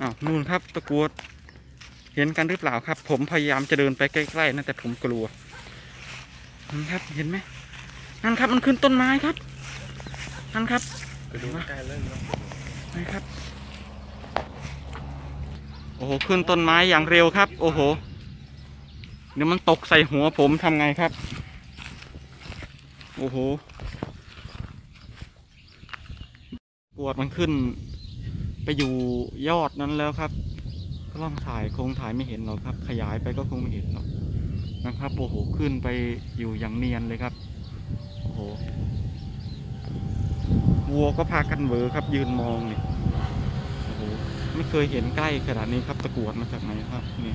อ้าวนู่นครับตะกรวด เห็นกันหรือเปล่าครับ ผมพยายามจะเดินไปใกล้ๆนะแต่ผมกลัวนั่นครับเห็นไหมนั่นครับมันขึ้นต้นไม้ครับนั่นครับไปดูใกล้ๆเล่นเนาะนะครับ โอ้โหขึ้นต้นไม้อย่างเร็วครับ โอ้โหเดี๋ยวมันตกใส่หัวผมทำไงครับ โอ้โหกวดมันขึ้น ไปอยู่ยอดนั้นแล้วครับก็ล่องถ่ายคงถ่ายไม่เห็นหรอกครับ ขยายไปก็คงไม่เห็นหรอกนะครับโอ้โหขึ้นไปอยู่อย่างเนียนเลยครับโอ้โหวัวก็พากันเหวอครับ ยืนมองนี่โอ้โหไม่เคยเห็นใกล้ขนาดนี้ครับตะกรวดมาจากไหนครับนี่